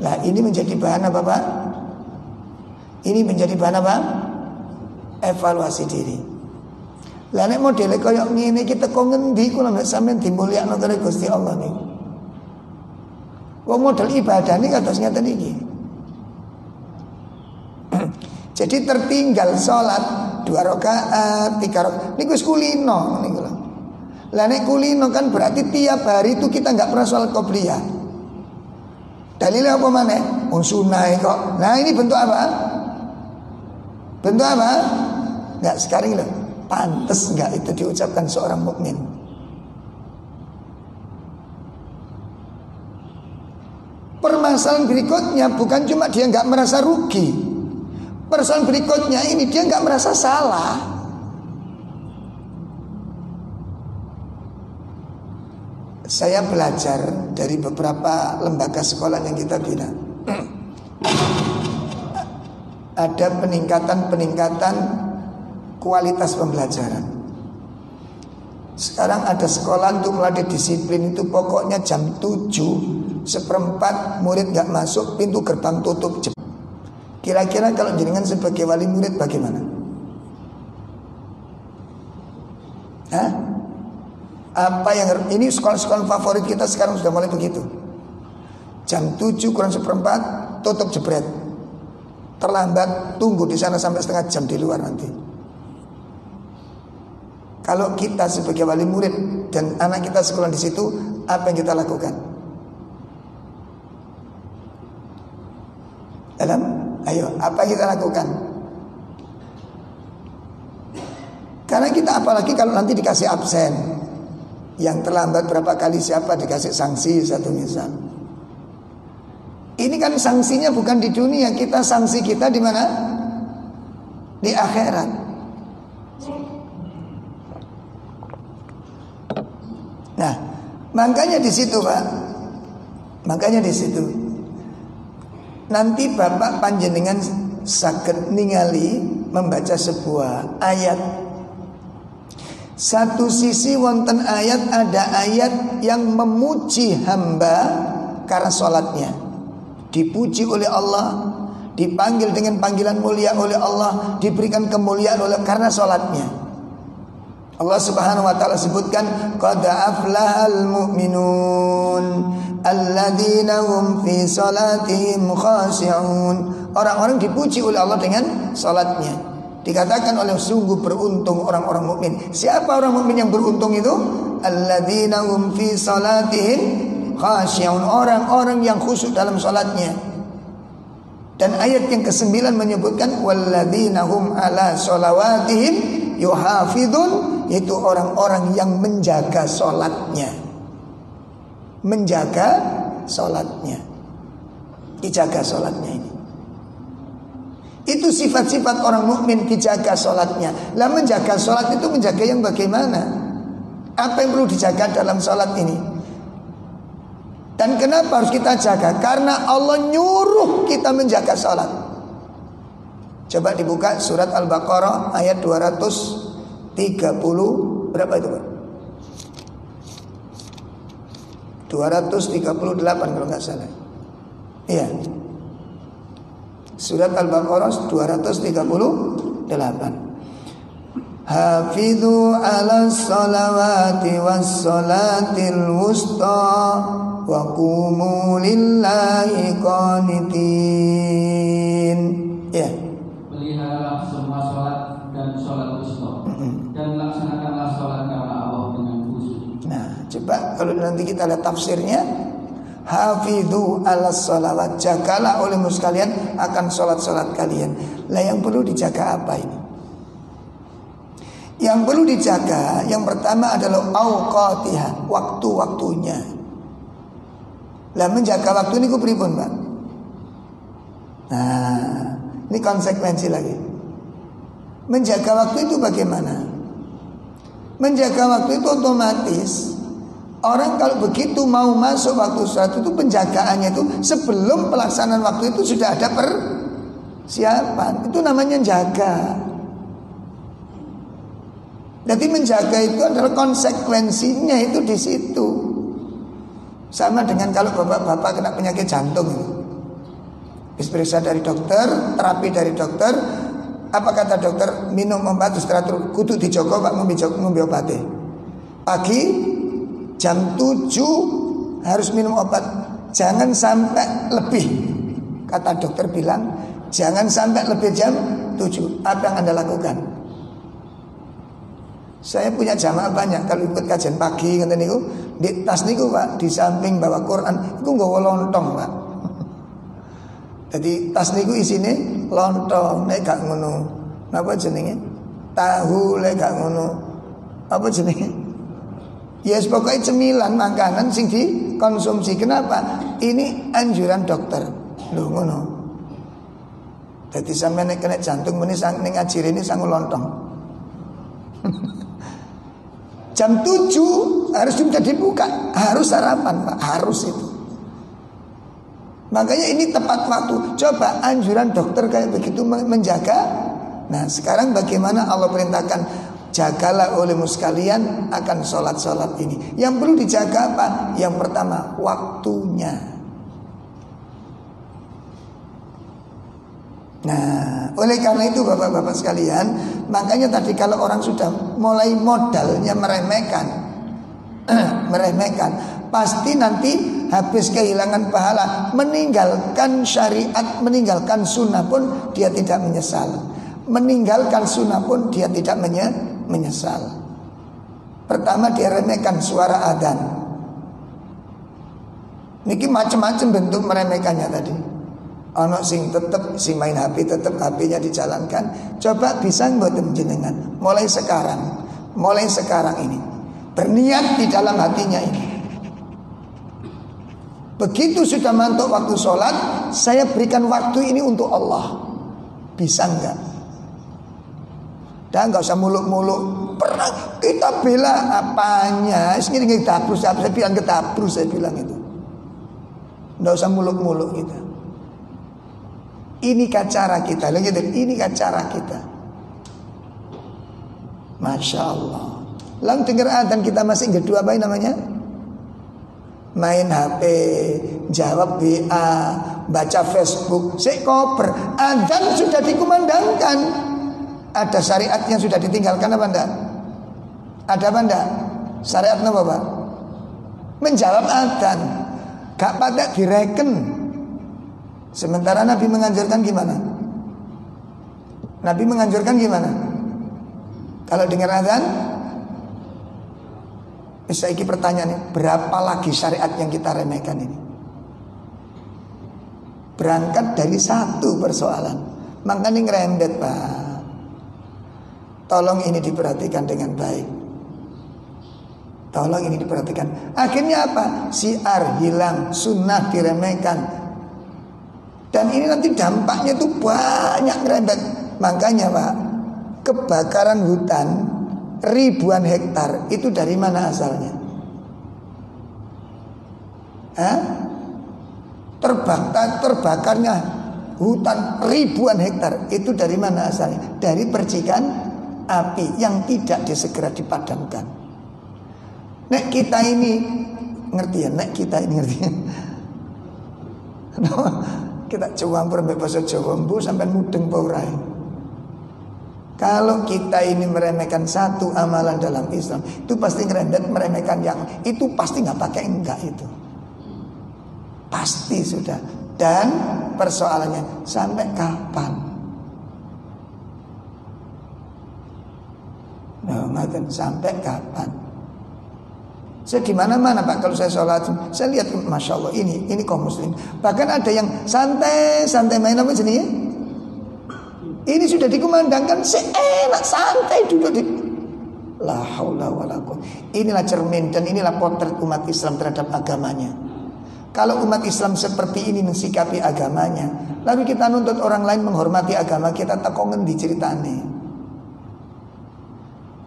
[SPEAKER 1] Nah ini menjadi bahan apa Pak? Ini menjadi bahan apa? evaluasi diri. Lah nek modele kaya ngene kita kok ngendi kula nek sampean dimulyakno karo Gusti Allah nih. Wong model ibadah ini kados ngeten iki. Jadi tertinggal sholat dua rakaat, tiga rakaat. Wis kulino niku lho. Lah nek kulino kan berarti tiap hari itu kita nggak pernah sholat qobliyah. Dalilnya apa mana? Oh sunai kok. Nah ini bentuk apa? Bentuk apa? Enggak sekarang loh. Pantas enggak itu diucapkan seorang mukmin. Permasalahan berikutnya bukan cuma dia nggak merasa rugi. Persoalan berikutnya ini dia nggak merasa salah. Saya belajar dari beberapa lembaga sekolah yang kita bina ada peningkatan-peningkatan kualitas pembelajaran. Sekarang ada sekolah untuk melatih disiplin itu pokoknya jam 7 seperempat murid nggak masuk pintu gerbang tutup. Kira-kira kalau jenengan sebagai wali murid bagaimana? Hah? Apa yang ini sekolah-sekolah favorit kita sekarang sudah mulai begitu. Jam 7 kurang seperempat tutup jebret. Terlambat tunggu di sana sampai setengah jam di luar nanti. Kalau kita sebagai wali murid dan anak kita sekolah di situ, apa yang kita lakukan? Dalam, ayo, apa yang kita lakukan? Karena kita apalagi kalau nanti dikasih absen, yang terlambat berapa kali siapa dikasih sanksi satu misal. Ini kan sanksinya bukan di dunia, kita sanksi kita di mana? Di akhirat. Nah, makanya di situ, Pak. Makanya di situ. Nanti Bapak panjenengan sakit ningali membaca sebuah ayat satu sisi wonten ayat ada ayat yang memuji hamba karena sholatnya dipuji oleh Allah, dipanggil dengan panggilan mulia oleh Allah, diberikan kemuliaan oleh karena sholatnya. Allah Subhanahu wa taala sebutkan qad aflahal mu'minun alladzina hum fi salatihim khashi'un. Orang-orang dipuji oleh Allah dengan salatnya. Dikatakan oleh sungguh beruntung orang-orang mukmin. Siapa orang mukmin yang beruntung itu? Alladzina hum fi salatihim khasyiun orang-orang yang khusyuk dalam salatnya. Dan ayat yang ke-9 menyebutkan walladzina hum ala sholawatihim yuhafidun yaitu orang-orang yang menjaga salatnya. Menjaga salatnya. Dijaga salatnya ini. Itu sifat-sifat orang mukmin dijaga sholatnya. Lah menjaga sholat itu menjaga yang bagaimana? Apa yang perlu dijaga dalam sholat ini? Dan kenapa harus kita jaga? Karena Allah nyuruh kita menjaga sholat. Coba dibuka surat Al-Baqarah ayat 230 berapa itu Pak? 238 kalau nggak salah. Iya. Surat Al-Baqarah 238. Hafidhu ala salawati was salatil wusta wa qumu lillahi qanitin. Ya. Coba kalau nanti kita lihat tafsirnya Hafidhu ala sholawat Jagalah olehmu sekalian akan sholat-sholat kalian Lah yang perlu dijaga apa ini? Yang perlu dijaga Yang pertama adalah awqatiha Waktu-waktunya Lah menjaga waktu ini kupripun Pak? Nah ini konsekuensi lagi Menjaga waktu itu bagaimana? Menjaga waktu itu otomatis Orang kalau begitu mau masuk waktu sholat itu penjagaannya itu sebelum pelaksanaan waktu itu sudah ada persiapan. Itu namanya jaga. Jadi menjaga itu adalah konsekuensinya itu di situ. Sama dengan kalau bapak-bapak kena penyakit jantung. Periksa dari dokter, terapi dari dokter, apa kata dokter? Minum obat teratur kudu dijogo Pak ngombe obate. Pagi Jam 7 harus minum obat. Jangan sampai lebih. Kata dokter bilang Jangan sampai lebih jam 7 Apa yang anda lakukan? Saya punya jamaah banyak. Kalau ikut kajian pagi niku, Di tas niku pak Di samping bawa Quran Itu nggak lontong pak. Jadi tas niku isinya Lontong Nek gak ngono. Apa jenenge? Tahu lek gak ngono. Apa jenenge Ya yes, pokoknya cemilan makanan sing dikonsumsi. Kenapa? Ini anjuran dokter. Lho ngono. Jadi sampai nek kena jantung meni sang ning ngajir ini sang lontong. Jam 7 harus sudah dibuka, harus sarapan Pak, harus itu. Makanya ini tepat waktu. Coba anjuran dokter kayak begitu menjaga. Nah, sekarang bagaimana Allah perintahkan Jagalah olehmu sekalian akan sholat-sholat ini. Yang perlu dijaga apa? Yang pertama waktunya. Nah oleh karena itu bapak-bapak sekalian Makanya tadi kalau orang sudah mulai modalnya meremehkan Meremehkan Pasti nanti habis kehilangan pahala Meninggalkan syariat Meninggalkan sunnah pun dia tidak menyesal. Meninggalkan sunnah pun dia tidak menyesal menyesal. Pertama dia remehkan suara adzan. Niki macam-macam bentuk meremehkannya tadi. Ono sing tetep si main HP tetep HP-nya dijalankan. Coba bisa mboten jenengan mulai sekarang. Mulai sekarang ini berniat di dalam hatinya ini. Begitu sudah mantuk waktu sholat, saya berikan waktu ini untuk Allah. Bisa enggak? Dan nggak usah muluk-muluk. Pernah kita bela apanya? Ini kita tabrus, saya bilang kita tabrus, saya bilang itu. Nggak usah muluk-muluk kita. Ini cara kita, lagi ini cara kita. Masya Allah. Lang dengar adzan kita masih gedua apa namanya? Main HP, jawab WA, baca Facebook, si koper. Adzan sudah dikumandangkan. Ada syariatnya sudah ditinggalkan apa enggak? Ada apa enggak? Syariat apa Pak? Menjawab adzan. Gak pada direken. Sementara Nabi menganjurkan gimana? Nabi menganjurkan gimana? Kalau dengar adzan Bisa iki pertanyaan Berapa lagi syariat yang kita remehkan ini? Berangkat dari satu persoalan Makanya ngerembet pak Tolong ini diperhatikan dengan baik. Tolong ini diperhatikan. Akhirnya apa? Siar hilang, sunnah diremehkan. Dan ini nanti dampaknya tuh banyak ngerembet. Makanya Pak, kebakaran hutan ribuan hektar itu dari mana asalnya? Hah? Terbakar, terbakarnya hutan ribuan hektar itu dari mana asalnya? Dari percikan api yang tidak disegera dipadamkan. Nek kita ini ngerti ya, nek kita ini ngerti. Ya? Kita coba mbek bahasa Jawa mbu sampai mudeng paurai. Kalau kita ini meremehkan satu amalan dalam Islam, itu pasti ngerendet meremehkan yang itu pasti nggak pakai enggak itu. Pasti sudah. Dan persoalannya sampai kapan? Nah, ngaten sampai kapan? Saya di mana-mana Pak kalau saya sholat, saya lihat masya Allah ini ini kaum muslim. Bahkan ada yang santai santai main apa sini ya? Ini sudah dikumandangkan seenak santai duduk di La Inilah cermin dan inilah potret umat Islam terhadap agamanya. Kalau umat Islam seperti ini mensikapi agamanya, lalu kita nuntut orang lain menghormati agama kita tak kongen diceritane.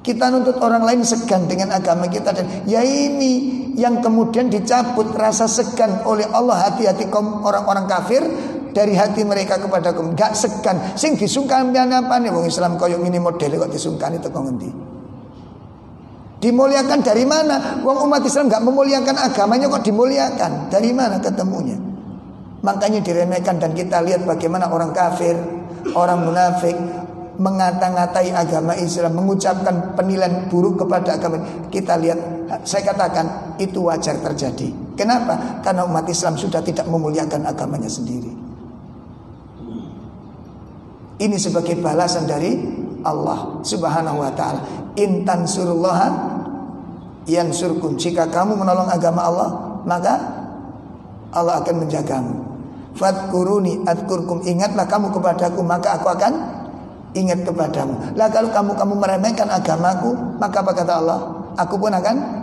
[SPEAKER 1] Kita nuntut orang lain segan dengan agama kita dan ya ini yang kemudian dicabut rasa segan oleh Allah hati-hati kaum orang-orang kafir dari hati mereka kepada kaum gak segan sing disungkan apa nih wong Islam koyo ini model kok disungkan itu kok ngendi Dimuliakan dari mana? Wong umat Islam gak memuliakan agamanya kok dimuliakan? Dari mana ketemunya? Makanya diremehkan dan kita lihat bagaimana orang kafir, orang munafik, mengata-ngatai agama Islam, mengucapkan penilaian buruk kepada agama. Kita lihat, saya katakan itu wajar terjadi. Kenapa? Karena umat Islam sudah tidak memuliakan agamanya sendiri. Ini sebagai balasan dari Allah Subhanahu wa taala. Intan surullaha yang surkum. Jika kamu menolong agama Allah, maka Allah akan menjagamu. Fadkuruni adkurkum. Ingatlah kamu kepadaku, maka aku akan ingat kepadamu. Lah kalau kamu kamu meremehkan agamaku, maka apa kata Allah? Aku pun akan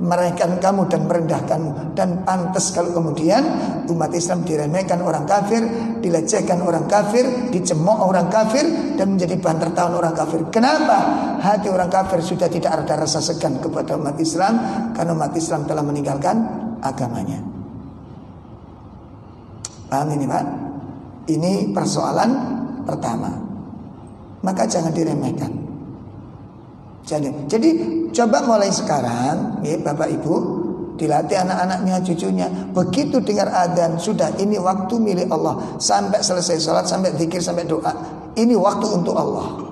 [SPEAKER 1] meremehkan kamu dan merendahkanmu dan pantas kalau kemudian umat Islam diremehkan orang kafir, dilecehkan orang kafir, dicemooh orang kafir dan menjadi bahan tertawa orang kafir. Kenapa? Hati orang kafir sudah tidak ada rasa segan kepada umat Islam karena umat Islam telah meninggalkan agamanya. Paham ini Pak? Ini persoalan pertama maka jangan diremehkan. Jadi, jadi coba mulai sekarang, ya Bapak Ibu, dilatih anak-anaknya, cucunya. Begitu dengar adzan, sudah ini waktu milik Allah. Sampai selesai sholat, sampai zikir, sampai doa. Ini waktu untuk Allah.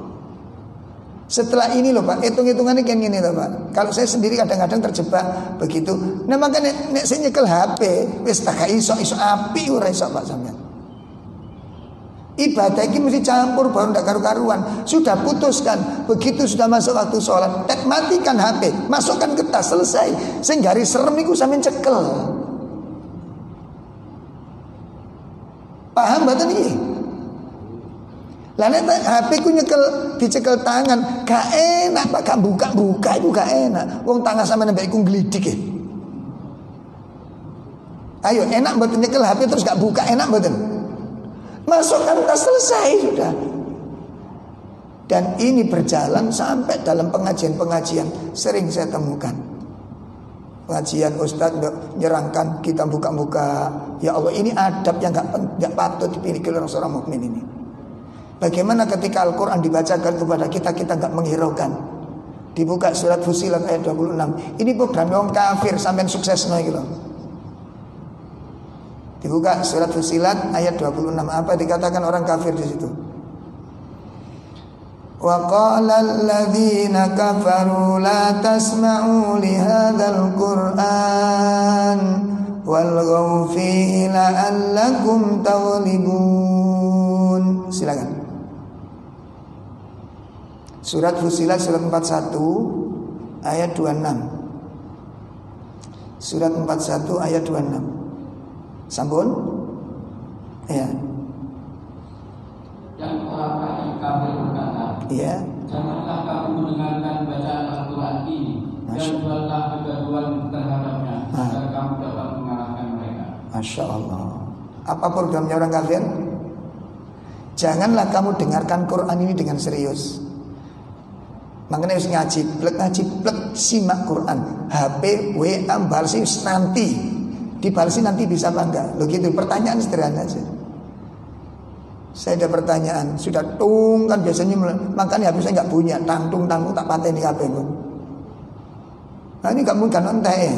[SPEAKER 1] Setelah ini loh Pak, hitung-hitungannya kayak gini loh Pak. Kalau saya sendiri kadang-kadang terjebak begitu. Nah makanya nek, nek saya nyekel HP, wis tak iso iso api ora iso Pak sampean. Ibadah ini mesti campur baru tidak karu-karuan. Sudah putuskan. Begitu sudah masuk waktu sholat. Tek matikan HP. Masukkan ke tas. Selesai. Sehingga hari serem itu sampai cekel. Paham betul nih? Lalu HP ku nyekel dicekel tangan, gak enak pak, gak buka buka itu gak enak. Wong tangan sama nembak iku ngelidik ya. Ayo enak betul nyekel HP terus gak buka enak betul. Masukkan tas selesai sudah. Dan ini berjalan sampai dalam pengajian-pengajian sering saya temukan. Pengajian Ustadz menyerangkan kita buka-buka. Ya Allah ini adab yang gak, gak patut dipilih oleh seorang mukmin ini. Bagaimana ketika Al-Quran dibacakan kepada kita kita gak menghiraukan. Dibuka surat Fusilat ayat 26. Ini program orang kafir sampai sukses nah gitu. Dibuka surat Fusilat ayat 26. Apa dikatakan orang kafir di situ? Wa qala alladhina kafaru la tasma'u li hadzal qur'an wal fihi la'allakum taghlibun. Silakan. Surat Fusilat surat 41 ayat 26. Surat 41 ayat 26. Sambun? Ya.
[SPEAKER 2] Dan orang-orang kafir berkata,
[SPEAKER 1] Iya.
[SPEAKER 2] Janganlah kamu mendengarkan bacaan Al-Quran ini dan buatlah kegaduhan terhadapnya ah. agar kamu dapat mengalahkan mereka.
[SPEAKER 1] Masya Allah. Apa programnya orang kafir? Janganlah kamu dengarkan Quran ini dengan serius. Makanya harus ngaji, plek ngaji, plek simak Quran. HP, WA, balsi nanti Dibalasi nanti bisa apa enggak? Lo gitu pertanyaan sederhana aja. Saya ada pertanyaan, sudah tung kan biasanya makanya habis saya nggak punya, tangtung tangtung tak pantai nih kabeh pun. Nah ini nggak mungkin entah ya.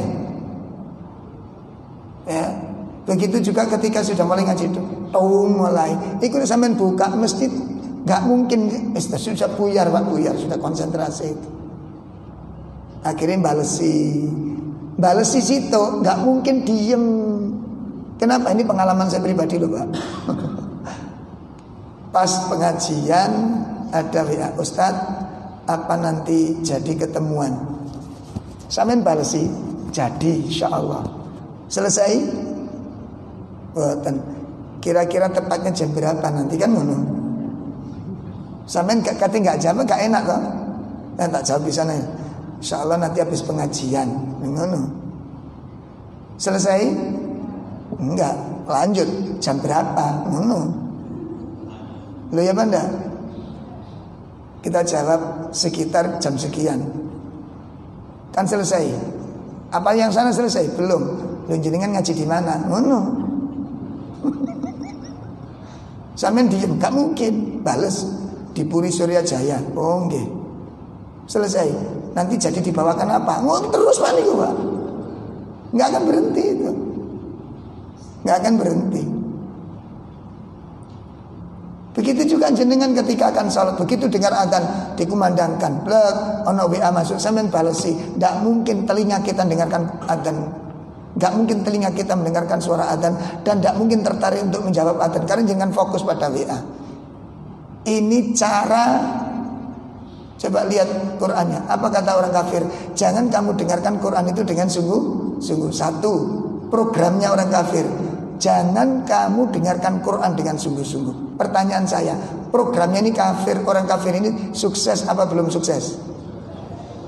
[SPEAKER 1] Begitu juga ketika sudah mulai ngaji itu, tung mulai, ikut sampean buka mesti nggak mungkin sudah buyar pak buyar sudah konsentrasi itu. Akhirnya balesi, balas di situ nggak mungkin diem kenapa ini pengalaman saya pribadi loh pak pas pengajian ada ya Ustad apa nanti jadi ketemuan? Samen balesi jadi insya Allah. Selesai? Kira-kira tepatnya jam berapa nanti kan ngono? Samen kata nggak jam nggak enak kok. Yang tak jawab di sana. Insya Allah nanti habis pengajian. Ngono. Selesai? Enggak. Lanjut. Jam berapa? Ngono. Lo ya banda? Kita jawab sekitar jam sekian. Kan selesai. Apa yang sana selesai? Belum. Lu jenengan ngaji di mana? Ngono. Sampeyan diem, gak mungkin bales di Puri Surya Jaya. Oh nggih. Selesai. Nanti jadi dibawakan apa? Ngono terus niku, Pak. Enggak akan berhenti itu. Enggak akan berhenti. Begitu juga jenengan ketika akan sholat Begitu dengar adzan dikumandangkan Blek, ono WA masuk Sampai balesi Tidak mungkin telinga kita dengarkan adzan Tidak mungkin telinga kita mendengarkan suara adzan Dan tidak mungkin tertarik untuk menjawab adzan Karena jangan fokus pada WA Ini cara Coba lihat Qurannya Apa kata orang kafir Jangan kamu dengarkan Quran itu dengan sungguh Sungguh Satu Programnya orang kafir Jangan kamu dengarkan Quran dengan sungguh-sungguh. Pertanyaan saya, programnya ini kafir, orang kafir ini sukses apa belum sukses?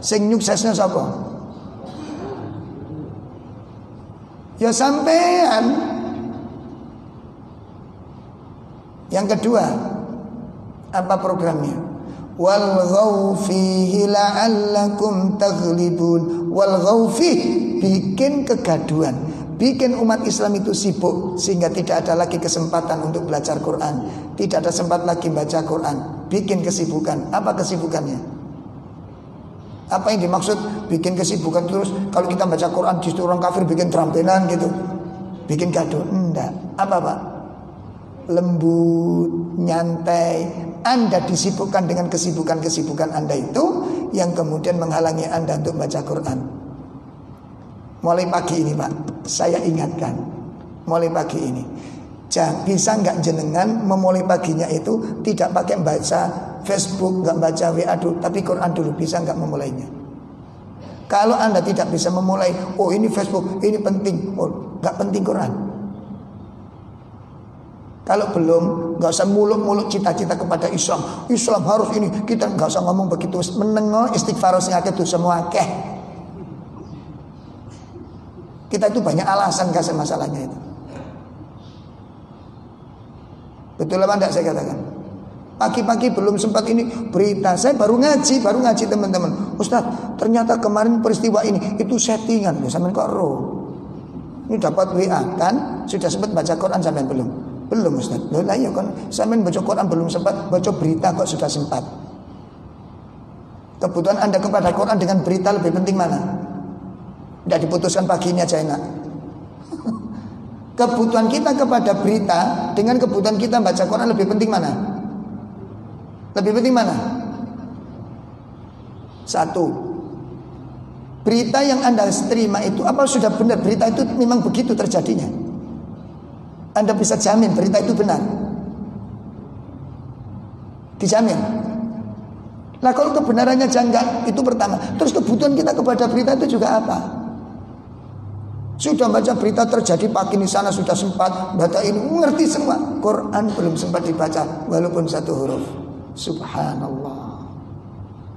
[SPEAKER 1] Sing suksesnya siapa? Ya sampean. Yang kedua, apa programnya? Wal fihi la'allakum taghlibun. Wal bikin kegaduan bikin umat Islam itu sibuk sehingga tidak ada lagi kesempatan untuk belajar Quran, tidak ada sempat lagi baca Quran, bikin kesibukan. Apa kesibukannya? Apa yang dimaksud bikin kesibukan terus kalau kita baca Quran justru orang kafir bikin terampenan gitu. Bikin gaduh. Enggak. Apa Pak? Lembut, nyantai. Anda disibukkan dengan kesibukan-kesibukan Anda itu yang kemudian menghalangi Anda untuk baca Quran. Mulai pagi ini Pak, saya ingatkan. Mulai pagi ini. Jangan, bisa nggak jenengan memulai paginya itu tidak pakai baca Facebook, nggak baca WA dulu, tapi Quran dulu bisa nggak memulainya. Kalau anda tidak bisa memulai, oh ini Facebook, ini penting, oh nggak penting Quran. Kalau belum, nggak usah muluk-muluk cita-cita kepada Islam. Islam harus ini, kita nggak usah ngomong begitu. Menengok istighfar sing itu semua keh. Kita itu banyak alasan kasih masalahnya itu. Betul apa enggak saya katakan? Pagi-pagi belum sempat ini berita. Saya baru ngaji, baru ngaji teman-teman. Ustaz, ternyata kemarin peristiwa ini itu settingan. Ya sampean. Ini dapat WA kan? Sudah sempat baca Quran sampai belum? Belum Ustaz. Lah ya kan sampean baca Quran belum sempat, baca berita kok sudah sempat. Kebutuhan Anda kepada Quran dengan berita lebih penting mana? Tidak diputuskan pagi ini aja enak. Kebutuhan kita kepada berita dengan kebutuhan kita baca Quran lebih penting mana? Lebih penting mana? Satu. Berita yang Anda terima itu apa sudah benar berita itu memang begitu terjadinya? Anda bisa jamin berita itu benar? Dijamin. Nah kalau kebenarannya janggal itu pertama. Terus kebutuhan kita kepada berita itu juga apa? Sudah baca berita terjadi pagi di sana sudah sempat baca ini mengerti semua. Quran belum sempat dibaca walaupun satu huruf. Subhanallah.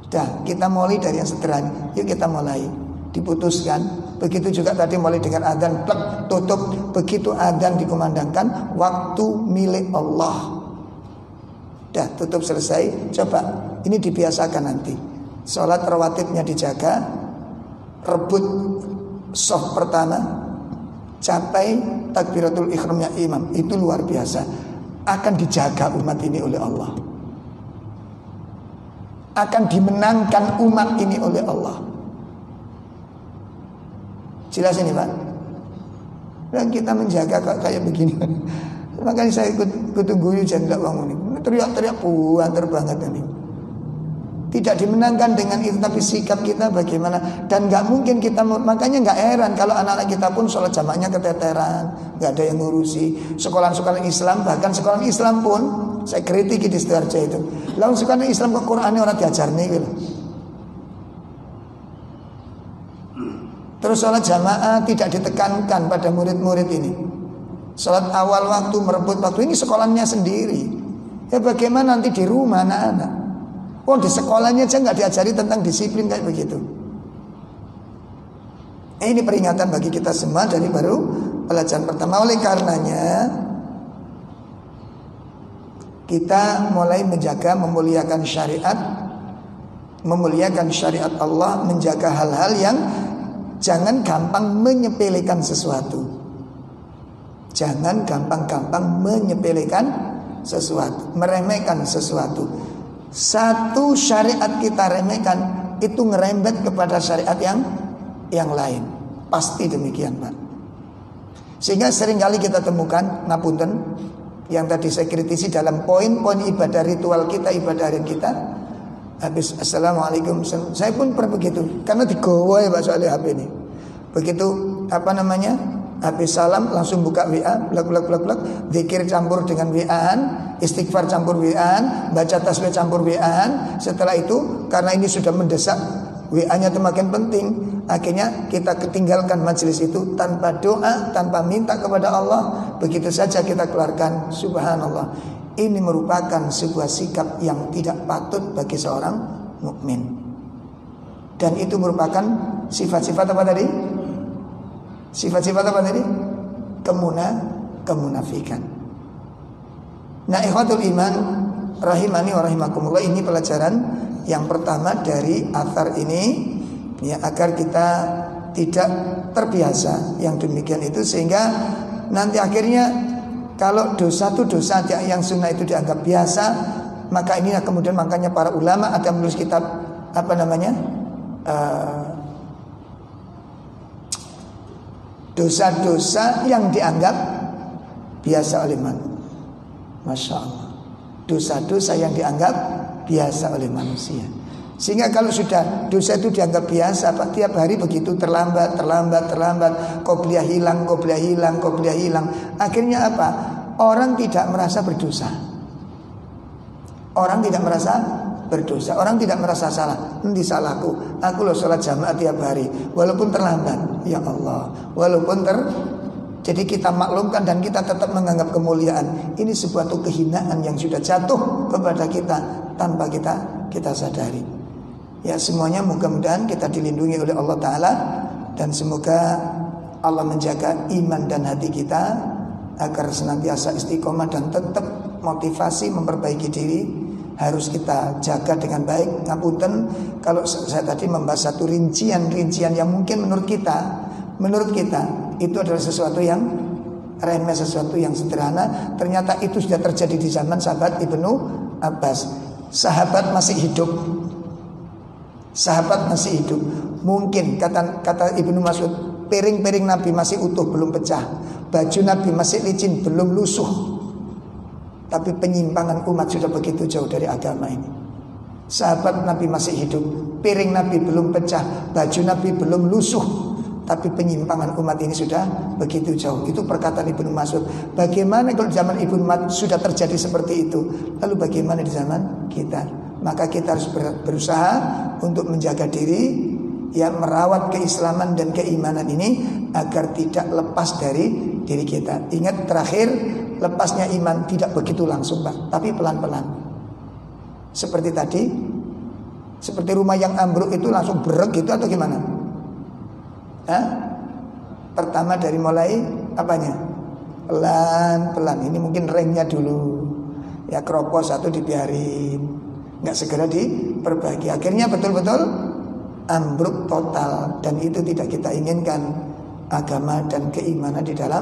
[SPEAKER 1] Sudah kita mulai dari yang sederhana. Yuk kita mulai. Diputuskan. Begitu juga tadi mulai dengan adzan plek tutup. Begitu adzan dikumandangkan waktu milik Allah. Dah tutup selesai. Coba ini dibiasakan nanti. Sholat rawatibnya dijaga. Rebut soft pertama capai takbiratul ikhramnya imam itu luar biasa akan dijaga umat ini oleh Allah akan dimenangkan umat ini oleh Allah jelas ini pak. Dan kita menjaga kayak begini. Makanya saya ikut ikut guyu bangun ini. Teriak-teriak puan terbanget ini. Tidak dimenangkan dengan itu tapi sikap kita bagaimana. Dan nggak mungkin kita makanya nggak heran kalau anak-anak kita pun sholat jamaknya keteteran nggak ada yang ngurusi. Sekolah-sekolah Islam bahkan sekolah Islam pun saya kritiki di Sidoarjo itu. Lalu sekolah Islam ke Quran orang diajar nih gitu Terus sholat jamaah tidak ditekankan pada murid-murid ini. Sholat awal waktu merebut waktu ini sekolahnya sendiri. Ya bagaimana nanti di rumah anak-anak? Oh di sekolahnya aja nggak diajari tentang disiplin kayak begitu. Ini peringatan bagi kita semua dari baru pelajaran pertama. Oleh karenanya kita mulai menjaga memuliakan syariat, memuliakan syariat Allah, menjaga hal-hal yang jangan gampang menyepelekan sesuatu. Jangan gampang-gampang menyepelekan sesuatu, meremehkan sesuatu. Satu syariat kita remehkan itu ngerembet kepada syariat yang yang lain. Pasti demikian, Pak. Sehingga sering kali kita temukan ngapunten yang tadi saya kritisi dalam poin-poin ibadah ritual kita, ibadah harian kita. Habis assalamualaikum, saya pun pernah begitu karena digowo ya Pak soal HP ini. Begitu apa namanya? Habis salam langsung buka WA, blak blak blak blak, zikir campur dengan WA-an, istighfar campur WA-an, baca tasbih campur WA-an. Setelah itu karena ini sudah mendesak WA-nya makin penting. Akhirnya kita ketinggalkan majelis itu tanpa doa, tanpa minta kepada Allah. Begitu saja kita keluarkan. Subhanallah. Ini merupakan sebuah sikap yang tidak patut bagi seorang mukmin. Dan itu merupakan sifat-sifat apa tadi? Sifat-sifat apa tadi? Kemuna, kemunafikan. Nah, ikhwatul iman rahimani wa rahimakumullah ini pelajaran yang pertama dari athar ini ya agar kita tidak terbiasa yang demikian itu sehingga nanti akhirnya kalau dosa itu dosa yang sunnah itu dianggap biasa maka inilah kemudian makanya para ulama ada menulis kitab apa namanya dosa-dosa uh, yang dianggap biasa oleh manusia. Masya Allah. Dosa-dosa yang dianggap biasa oleh manusia. Sehingga kalau sudah dosa itu dianggap biasa, Pak, tiap hari begitu terlambat, terlambat, terlambat, kopiah hilang, kopiah hilang, kopiah hilang. Akhirnya apa? Orang tidak merasa berdosa. Orang tidak merasa berdosa. Orang tidak merasa salah. Nanti salahku. Aku loh sholat jamaah tiap hari, walaupun terlambat. Ya Allah, walaupun ter jadi kita maklumkan dan kita tetap menganggap kemuliaan. Ini sebuah kehinaan yang sudah jatuh kepada kita tanpa kita kita sadari. Ya semuanya mudah-mudahan kita dilindungi oleh Allah Ta'ala Dan semoga Allah menjaga iman dan hati kita Agar senantiasa istiqomah dan tetap motivasi memperbaiki diri. Harus kita jaga dengan baik. Ngapunten kalau saya tadi membahas satu rincian-rincian yang mungkin menurut kita Menurut kita itu adalah sesuatu yang remeh sesuatu yang sederhana. Ternyata itu sudah terjadi di zaman sahabat Ibnu Abbas. Sahabat masih hidup sahabat masih hidup mungkin kata kata Ibnu Mas'ud piring-piring Nabi masih utuh belum pecah baju Nabi masih licin belum lusuh tapi penyimpangan umat sudah begitu jauh dari agama ini sahabat Nabi masih hidup piring Nabi belum pecah baju Nabi belum lusuh tapi penyimpangan umat ini sudah begitu jauh. Itu perkataan Ibnu Mas'ud. Bagaimana kalau zaman Ibnu Mas'ud sudah terjadi seperti itu? Lalu bagaimana di zaman kita? Maka kita harus berusaha untuk menjaga diri ya merawat keislaman dan keimanan ini agar tidak lepas dari diri kita. Ingat terakhir lepasnya iman tidak begitu langsung, Pak, tapi pelan-pelan. Seperti tadi seperti rumah yang ambruk itu langsung berek gitu atau gimana? Hah? Pertama dari mulai apanya? Pelan-pelan. Ini mungkin remnya dulu. Ya keropos satu dibiarin. Nggak segera diperbaiki. Akhirnya betul-betul ambruk total. Dan itu tidak kita inginkan. Agama dan keimanan di dalam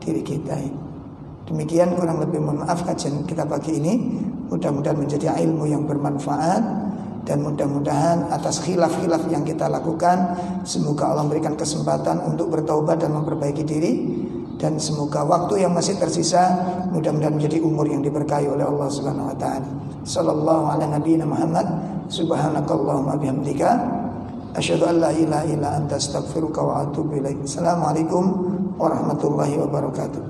[SPEAKER 1] diri kita Demikian kurang lebih mohon maaf kajian kita pagi ini. Mudah-mudahan menjadi ilmu yang bermanfaat dan mudah-mudahan atas khilaf-khilaf yang kita lakukan semoga Allah memberikan kesempatan untuk bertaubat dan memperbaiki diri dan semoga waktu yang masih tersisa mudah-mudahan menjadi umur yang diberkahi oleh Allah Subhanahu wa taala. Sallallahu ala nabiyina Muhammad subhanakallahumma bihamdika asyhadu an la ilaha illa anta astaghfiruka wa atubu ilaik. Assalamualaikum warahmatullahi wabarakatuh.